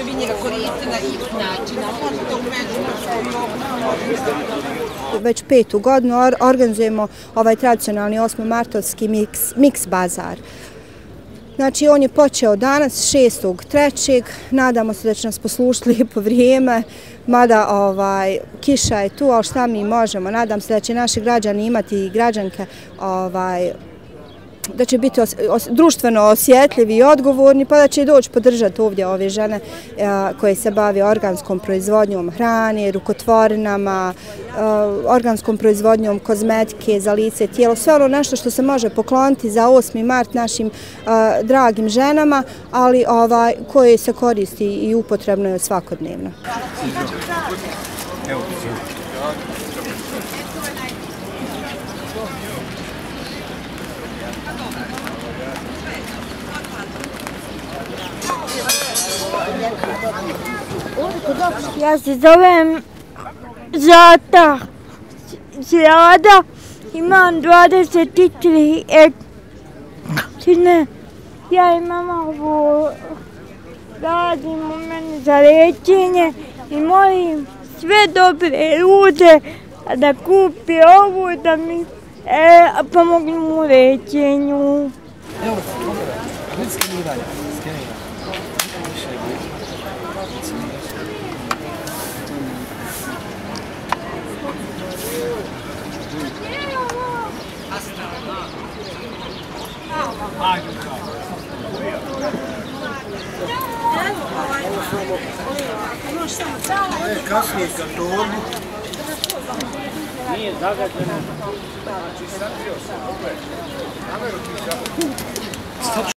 možete vi njega koristiti na x način, a možete u međunačkom Već petu godinu organizujemo ovaj tradicionalni 8. martovski miks, miks bazar. Znači, on je počeo danas, 6.3. Nadamo se da će nas poslušati lijepo vrijeme, mada ovaj, kiša je tu, ali šta mi možemo? Nadam se da će naši građani imati i građanke ovaj, da će biti društveno osjetljivi i odgovorni, pa da će doći podržati ovdje ove žene a, koje se bave organskom proizvodnjom hrane, rukotvorinama, a, organskom proizvodnjom kozmetike za lice, tijelo, sve ono nešto što se može pokloniti za 8. mart našim a, dragim ženama, ali ovaj, koje se koristi i upotrebno je svakodnevno. Evo, Ja se zovem Zlata Zlada, imam 23 etine. Ja imam ovo, radim u mene za lečenje i molim sve dobre ljude da kupi ovu, da mi E, pomogli leczeniu. Dobra, dobra. Więc skierowanie. Kasnije kad to odluku Ti